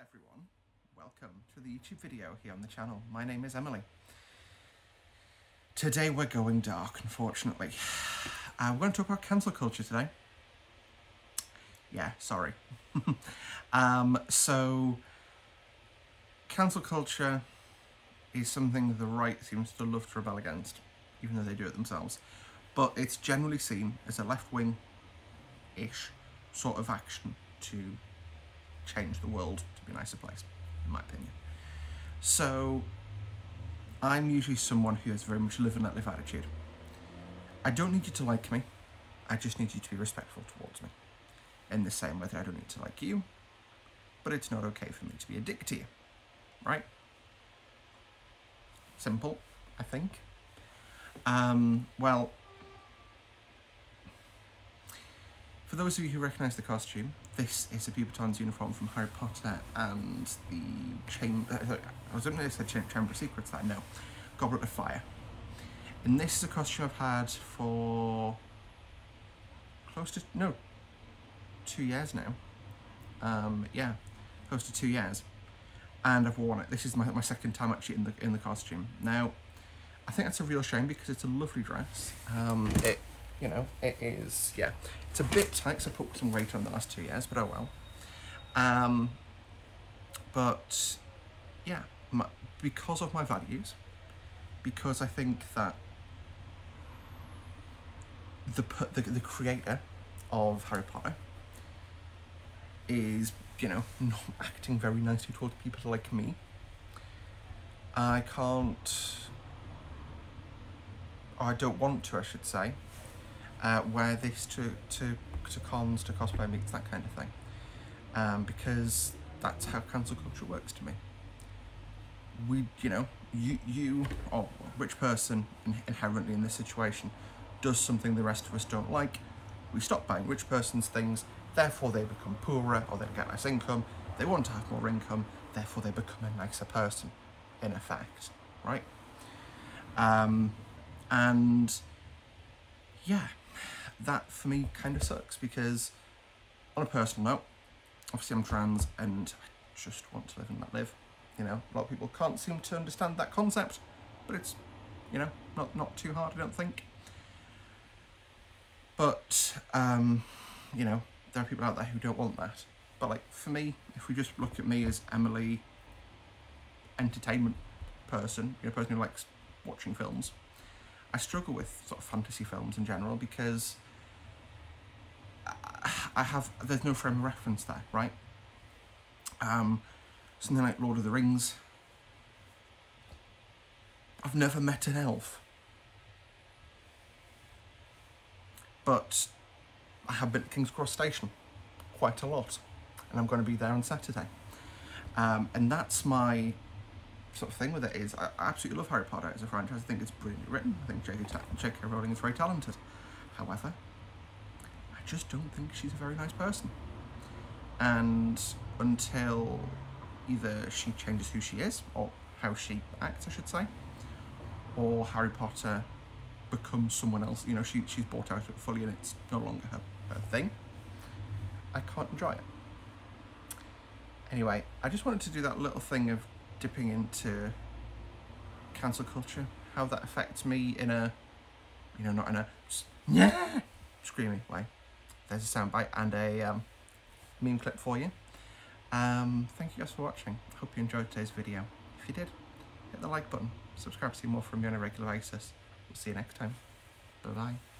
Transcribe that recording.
everyone, welcome to the YouTube video here on the channel. My name is Emily. Today we're going dark, unfortunately. Uh, we're going to talk about cancel culture today. Yeah, sorry. um, so, cancel culture is something the right seems to love to rebel against, even though they do it themselves. But it's generally seen as a left-wing-ish sort of action to change the world be a nicer place, in my opinion. So, I'm usually someone who has very much live and let live attitude. I don't need you to like me, I just need you to be respectful towards me. In the same way that I don't need to like you, but it's not okay for me to be a dick to you. Right? Simple, I think. Um, well, for those of you who recognise the costume, this is a Beauxbatons uniform from Harry Potter and the Chamber. Uh, I was going to say Chamber of Secrets. That no, Goblet of Fire. And this is a costume I've had for close to no two years now. Um, yeah, close to two years, and I've worn it. This is my, my second time actually in the in the costume. Now, I think that's a real shame because it's a lovely dress. Um, it, you know, it is. Yeah, it's a bit tight. So I put some weight on the last two years, but oh well. Um, but yeah, my, because of my values, because I think that the, the, the creator of Harry Potter is, you know, not acting very nicely towards people like me. I can't, I don't want to, I should say, uh, wear this to, to, to cons, to cosplay meets, that kind of thing. Um, because that's how cancel culture works to me. We, you know, you, you or rich person inherently in this situation does something the rest of us don't like, we stop buying rich person's things, therefore they become poorer or they get less income, they want to have more income, therefore they become a nicer person, in effect, right? Um, and yeah, that for me kind of sucks because on a personal note, obviously I'm trans and I just want to live and let live. You know, a lot of people can't seem to understand that concept, but it's, you know, not, not too hard, I don't think. But, um, you know, there are people out there who don't want that. But like, for me, if we just look at me as Emily, entertainment person, you know, person who likes watching films, I struggle with sort of fantasy films in general because I have, there's no frame of reference there, right? Um, something like Lord of the Rings. I've never met an elf. but I have been at King's Cross Station quite a lot and I'm going to be there on Saturday. Um, and that's my sort of thing with it is I absolutely love Harry Potter as a franchise. I think it's brilliantly written. I think J.K. Rowling is very talented. However, just don't think she's a very nice person. And until either she changes who she is, or how she acts, I should say, or Harry Potter becomes someone else. You know, she, she's bought out it fully and it's no longer her, her thing. I can't enjoy it. Anyway, I just wanted to do that little thing of dipping into cancel culture, how that affects me in a, you know, not in a yeah screaming way. There's a soundbite and a um, meme clip for you. Um, thank you guys for watching. Hope you enjoyed today's video. If you did, hit the like button. Subscribe to see more from me on a regular basis. We'll see you next time. Bye-bye.